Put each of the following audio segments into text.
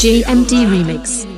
DJ MT Remix.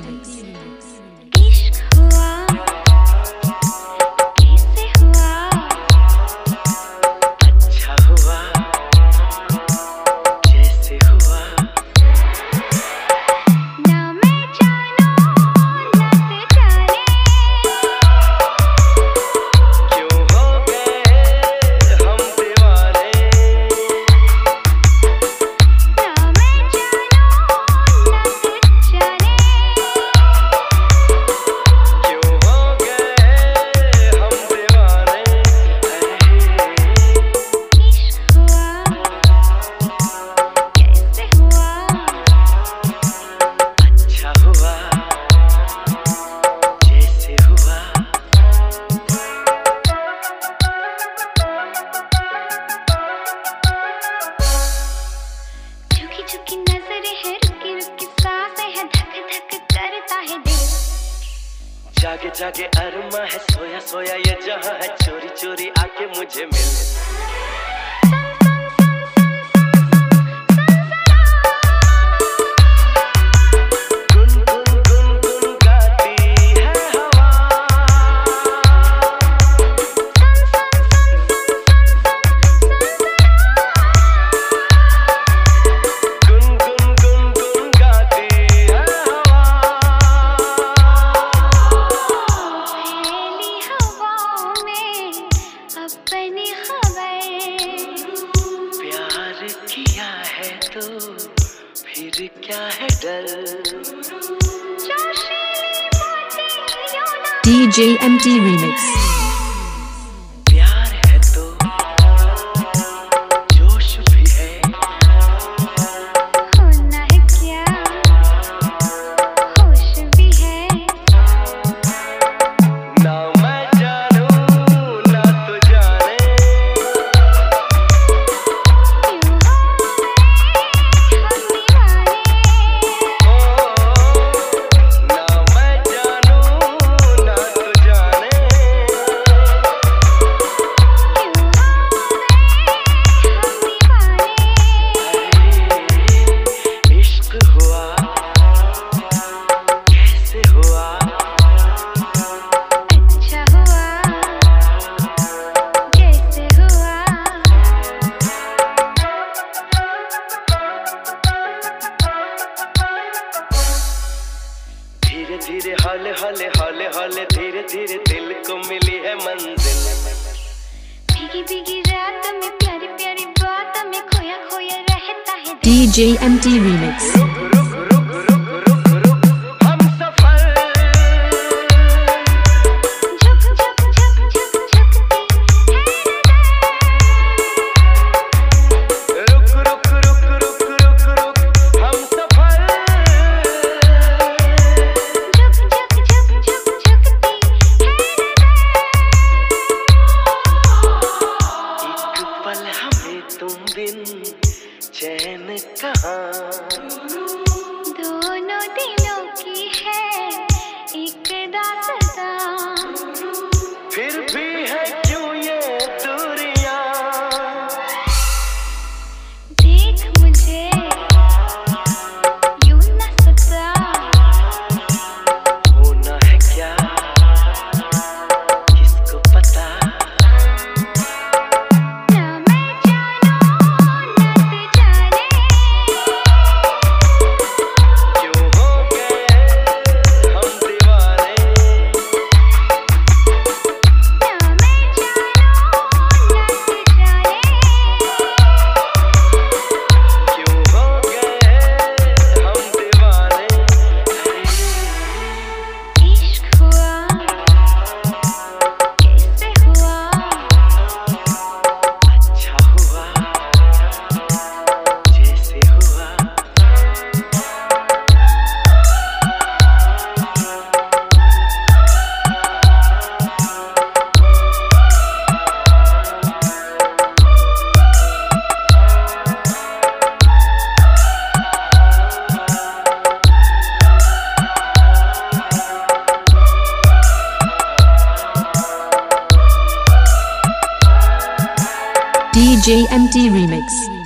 MT Remix.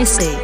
AS.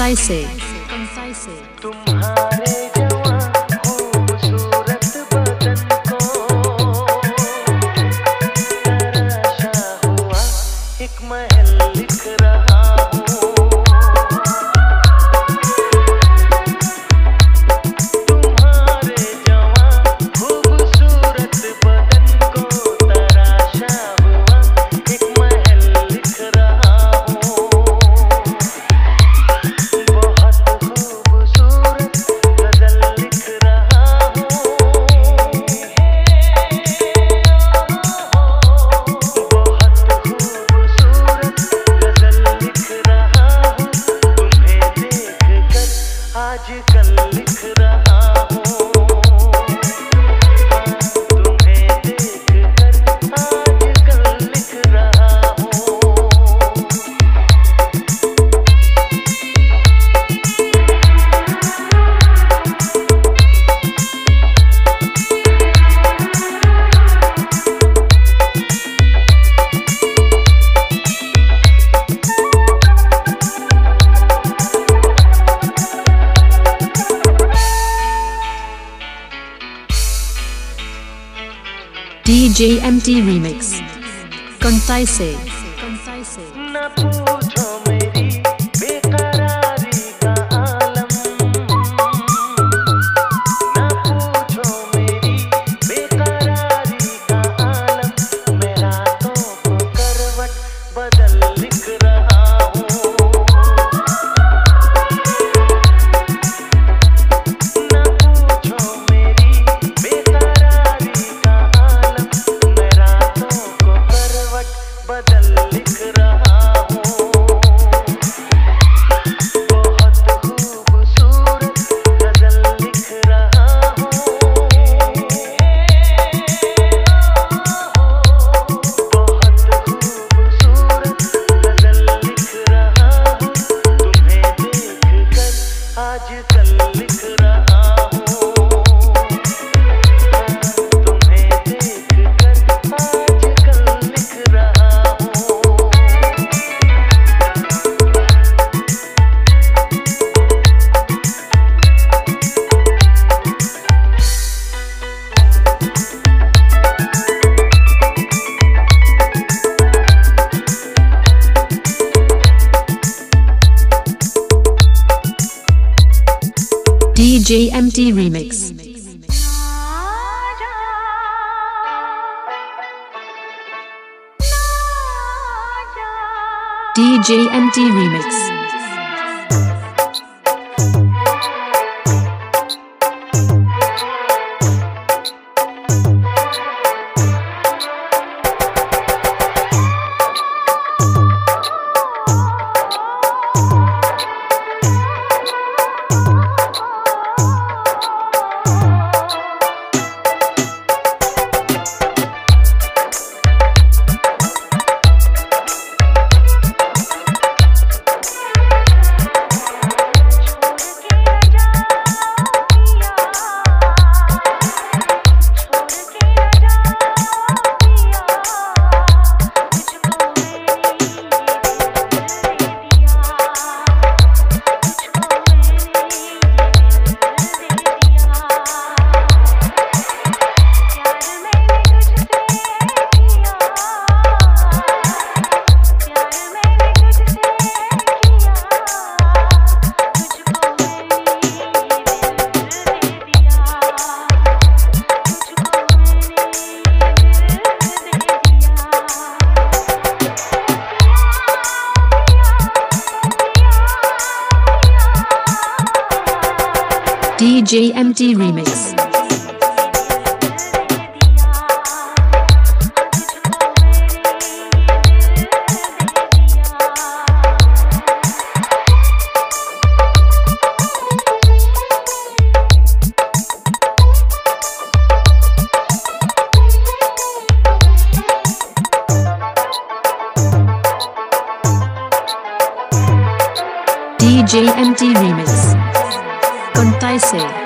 सताईस ऐसी JMT Remix. Con DJ MT Remix. JMT Remix. Contai se.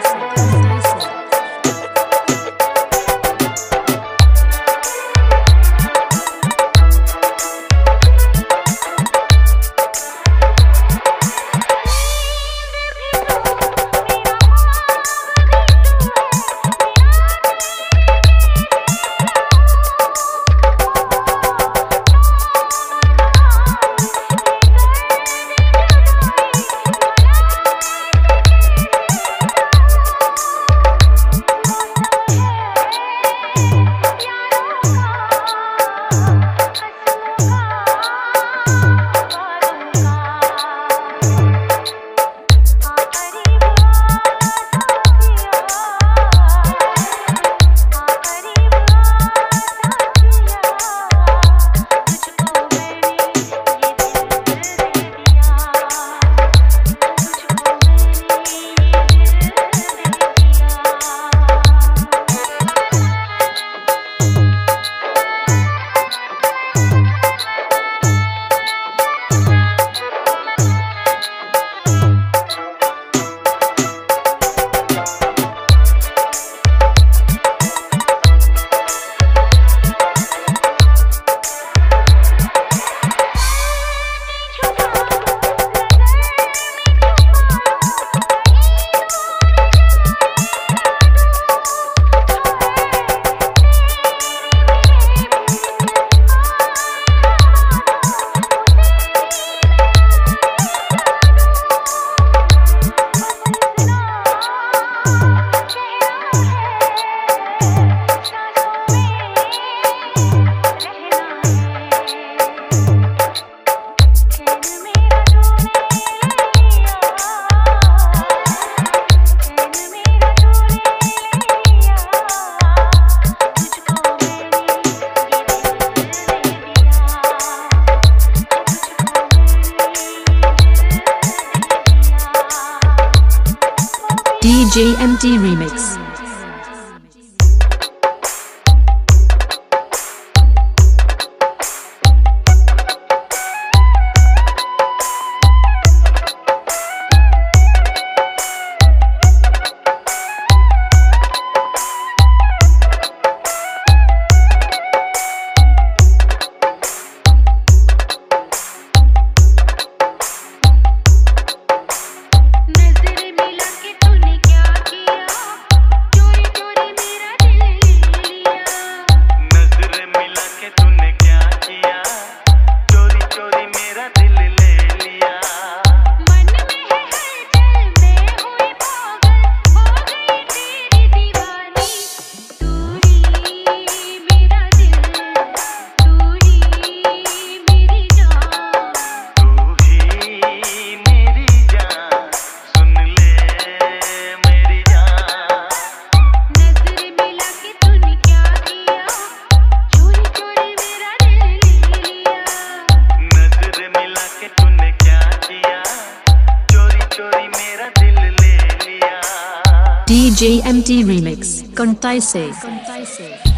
DJ MT Remix. Contaise. Contaise.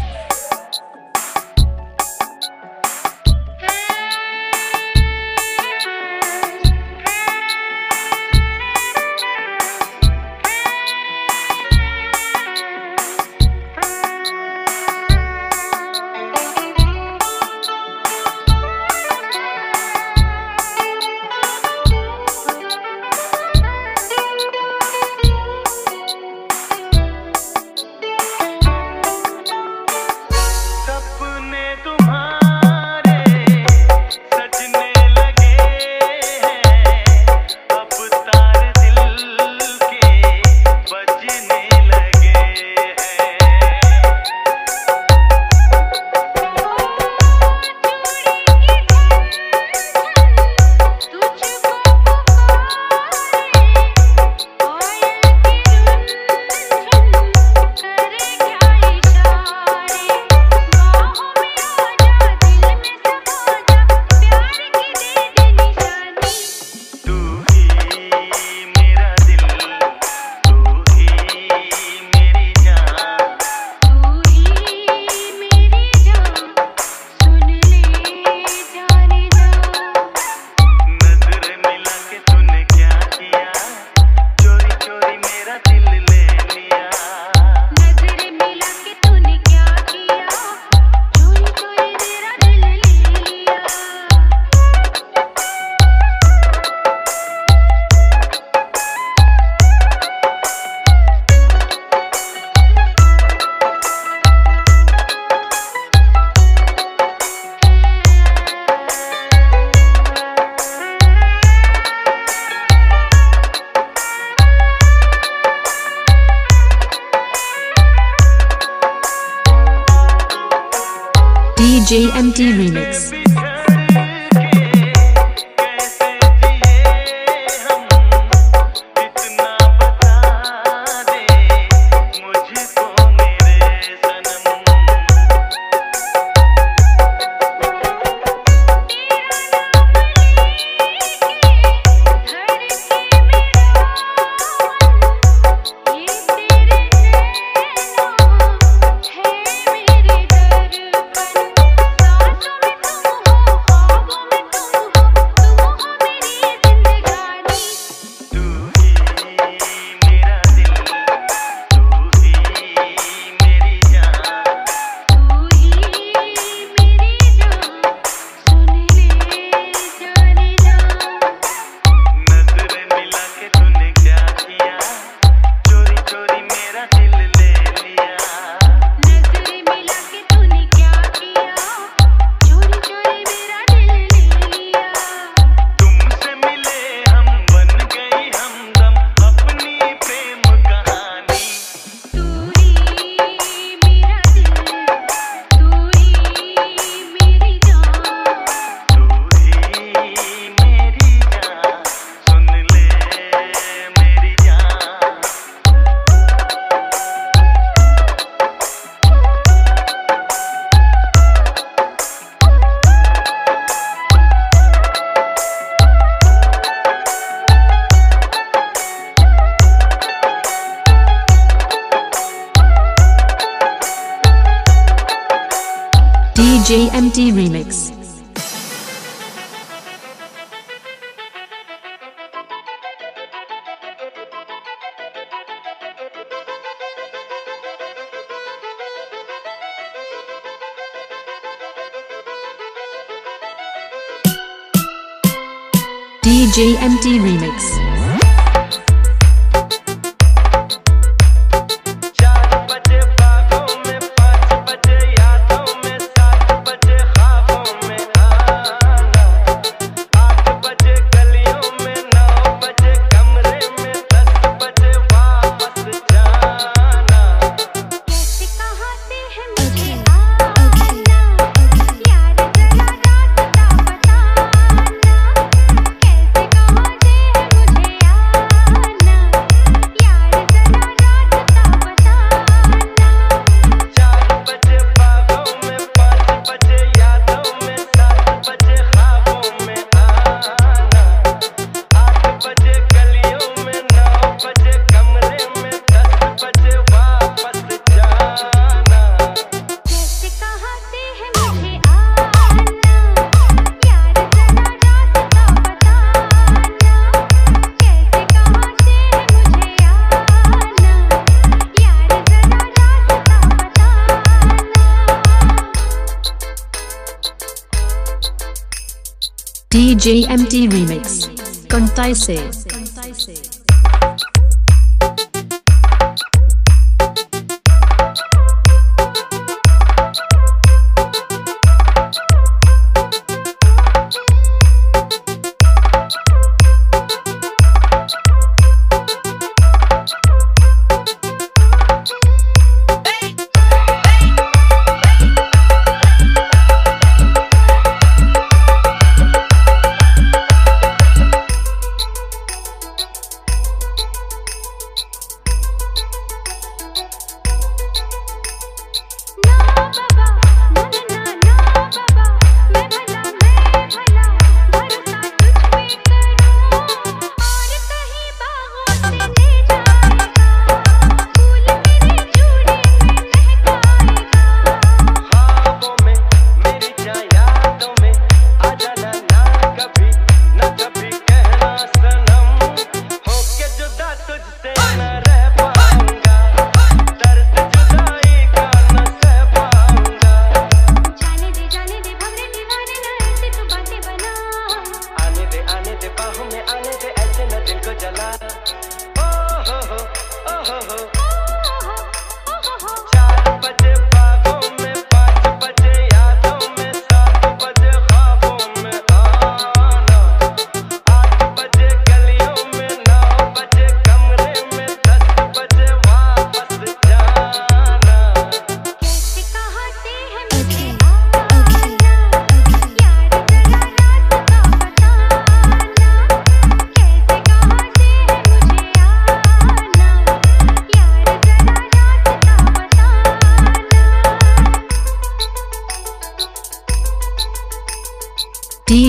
Remix. DJ MT Remix. JMT Remix. Contai se.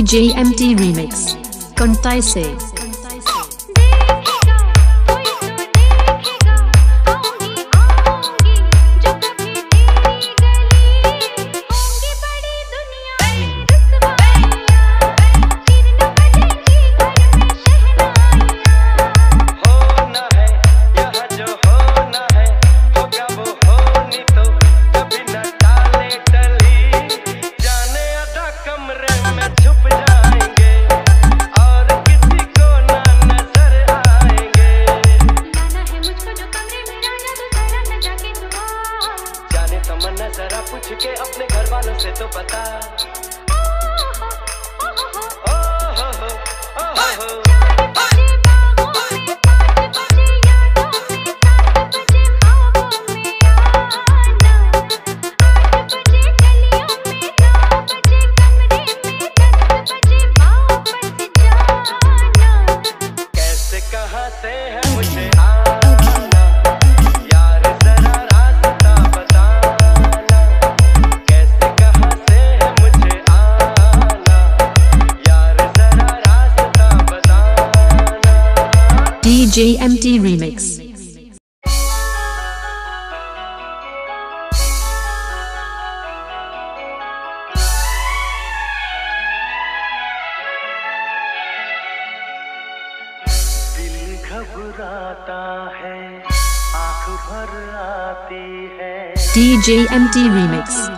JMT Remix. Contaise. DJ MT Remix. DJ MT Remix.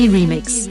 Remix.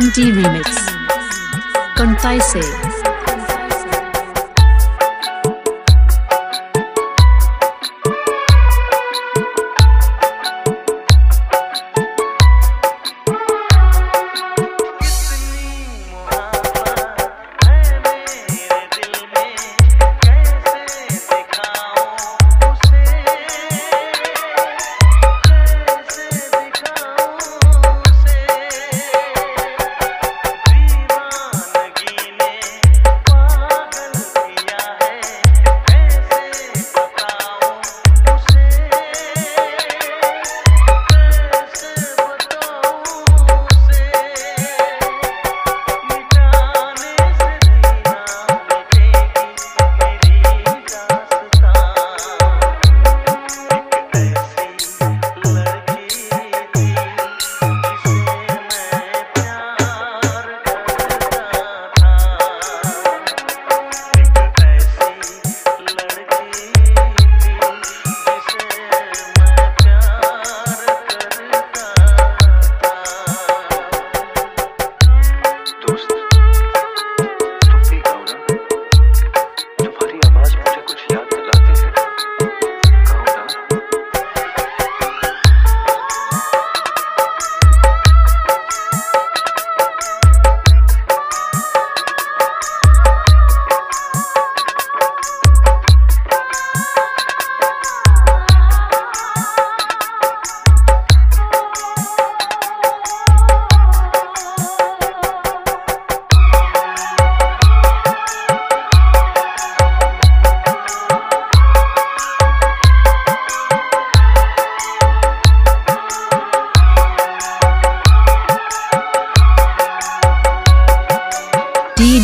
MT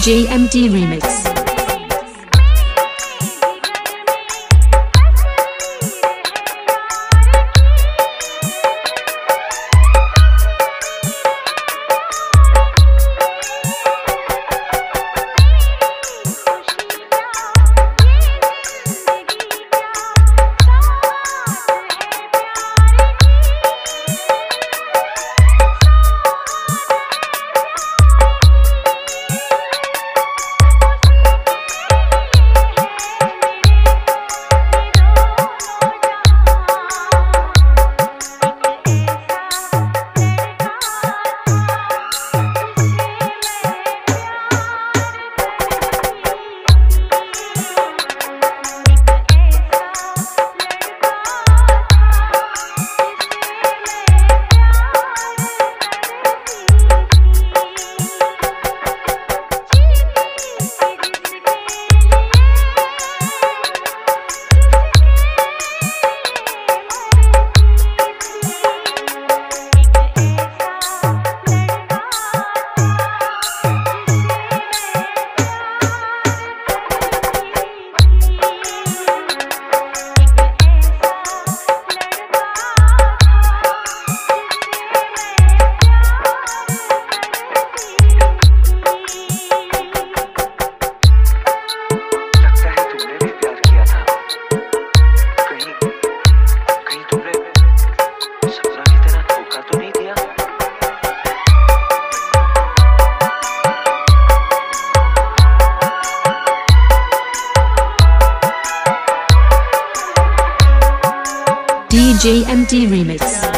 DJ MT Remix. DJ Remix.